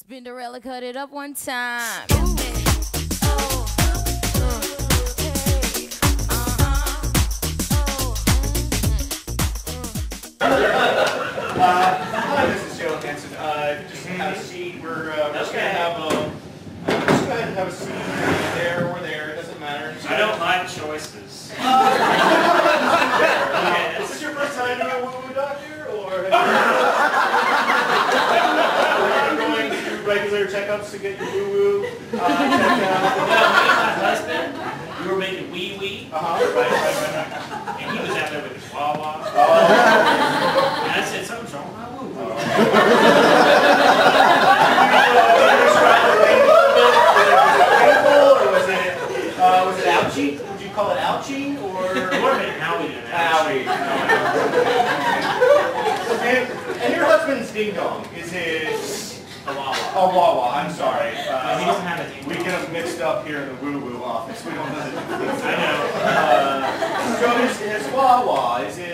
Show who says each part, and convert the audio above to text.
Speaker 1: Spinderella cut it up one time.
Speaker 2: Uh, hi, this is Joe Hanson. Uh, just have a seat. We're, uh, we're just gonna have a, uh, just go ahead and have a seat there or there. It doesn't matter. Just
Speaker 3: I don't like choices.
Speaker 2: Is this your first time doing a woo-woo doctor, or checkups to get your woo-woo uh, checked out?
Speaker 3: No, my husband, we were making wee wee,
Speaker 2: Uh-huh.
Speaker 3: right, right, right, right. And he was out there with his wawa.
Speaker 2: Oh,
Speaker 3: And I said, something's wrong with my woo woo.
Speaker 2: or was it, uh, was it ouchie? Would you call it ouchie, or?
Speaker 3: More of an owie
Speaker 2: Owie. And, and your husband's ding dong, is it
Speaker 3: A wawa.
Speaker 2: a Wawa? I'm sorry.
Speaker 3: No, he doesn't
Speaker 2: Uh,
Speaker 3: have a
Speaker 2: we get them mixed up here in the woo woo office. We don't know the difference.
Speaker 3: I know.
Speaker 2: Uh, so is, is Wawa, is it,